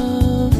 love